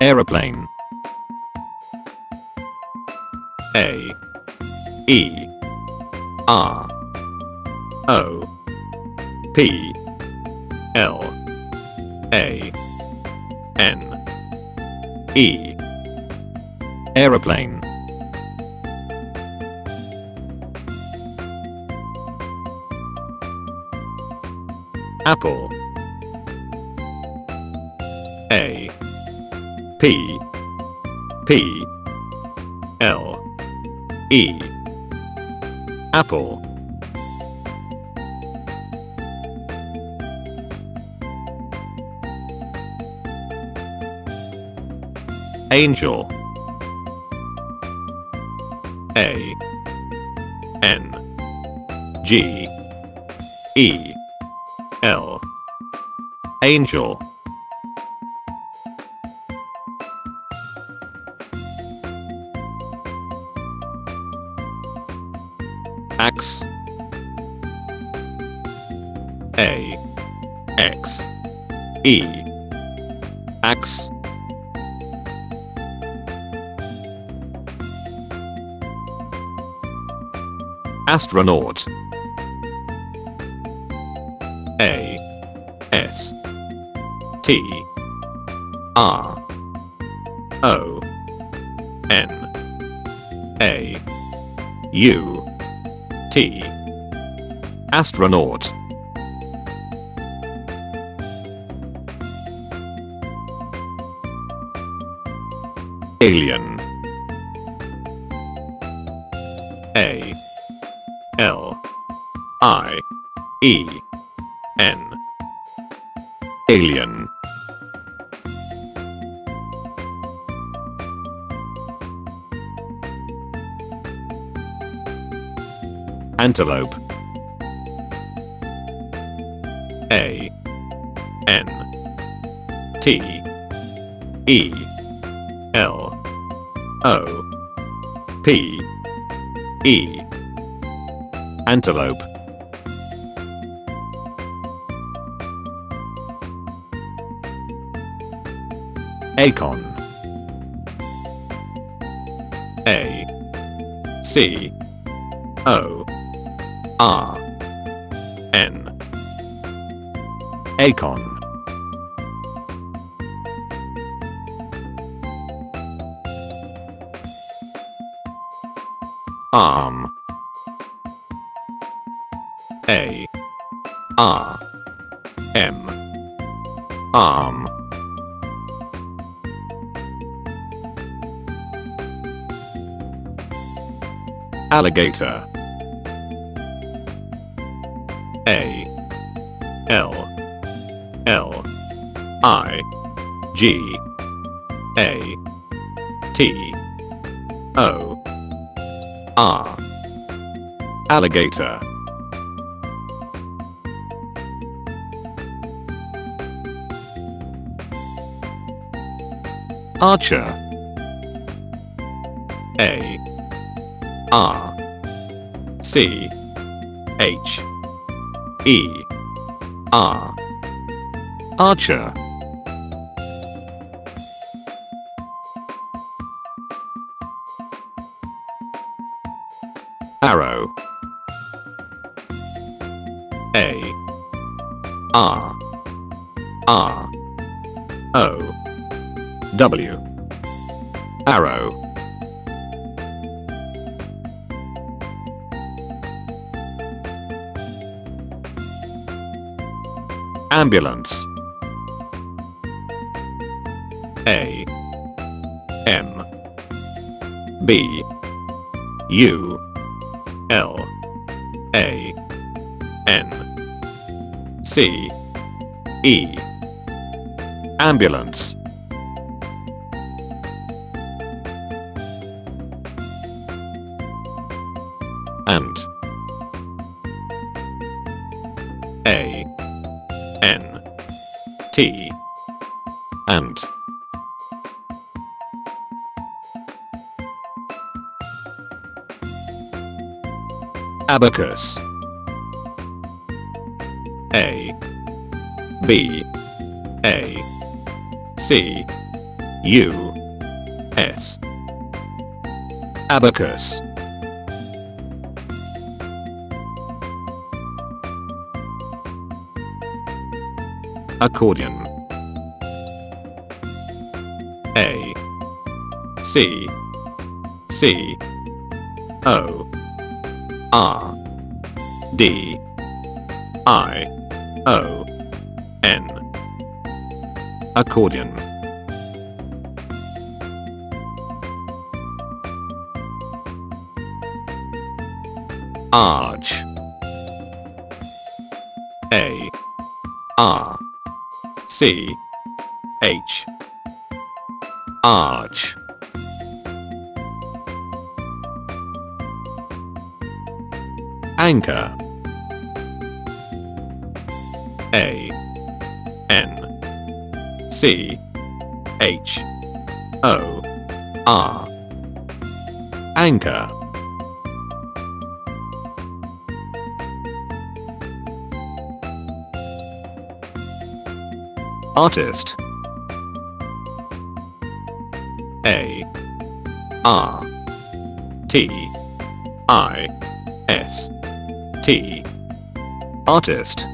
Aeroplane. A. E. R. O. P. L. A. N. E. Aeroplane. Apple. A. P. P. L. E. Apple. Angel. A. N. G. E. L. Angel. Axe. A. X. E. Axe. Astronaut. T. R. O. N. A. U. T. Astronaut. Alien. A. L. I. E. N. Alien. Antelope. A. N. T. E. L. O. P. E. Antelope. Acon. A. C. O. R. N. Acon. Arm. A. R. M. Arm. Alligator. A. L. L. I. G. A. T. O. R. Alligator. Archer. A. R. C. H. E. R. Archer. Arrow. A. R. R. O. W. Arrow. Ambulance. A. M. B. U. L. A. N. C. E. Ambulance. and T and Abacus. A. B. A. C. U. S. Abacus Accordion. A. C. C. O. R. D. I. O. N. Accordion. Arch. A. R C H. Arch. Anchor. A. N. C. H. O. R. Anchor Artist. A. R. T. I. S. T. Artist